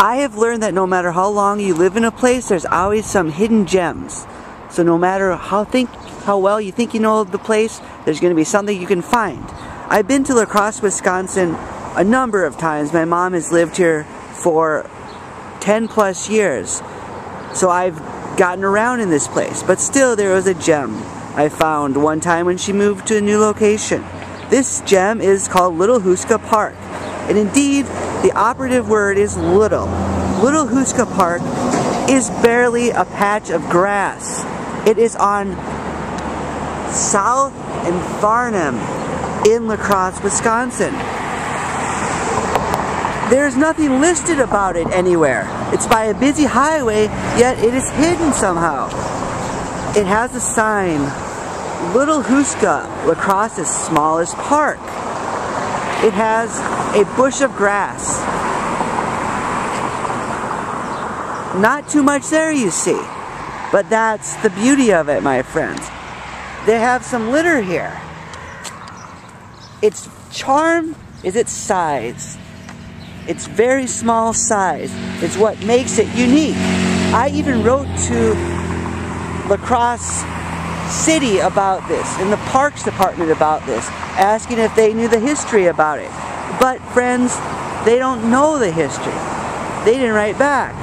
I have learned that no matter how long you live in a place, there's always some hidden gems. So no matter how think how well you think you know the place, there's going to be something you can find. I've been to La Crosse, Wisconsin a number of times. My mom has lived here for 10 plus years. So I've gotten around in this place. But still, there was a gem I found one time when she moved to a new location. This gem is called Little Houska Park. And indeed, the operative word is little. Little Houska Park is barely a patch of grass. It is on South and Farnham in La Crosse, Wisconsin. There's nothing listed about it anywhere. It's by a busy highway, yet it is hidden somehow. It has a sign, Little Houska, La Crosse's smallest park. It has a bush of grass. Not too much there, you see. But that's the beauty of it, my friends. They have some litter here. Its charm is its size. Its very small size is what makes it unique. I even wrote to La Crosse City about this, and the Parks Department about this, asking if they knew the history about it. But friends, they don't know the history. They didn't write back.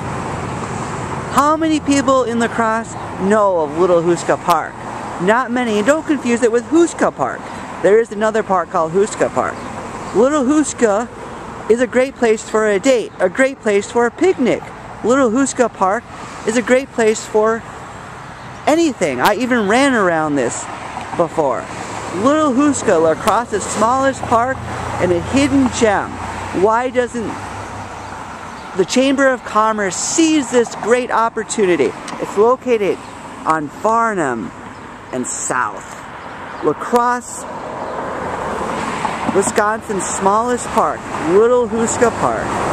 How many people in La Crosse know of Little Houska Park? Not many, and don't confuse it with Houska Park. There is another park called Houska Park. Little Houska is a great place for a date, a great place for a picnic. Little Houska Park is a great place for anything. I even ran around this before. Little Houska, La Crosse's smallest park and a hidden gem. Why doesn't the Chamber of Commerce seize this great opportunity? It's located on Farnham and South. La Crosse Wisconsin's smallest park, Little Houska Park.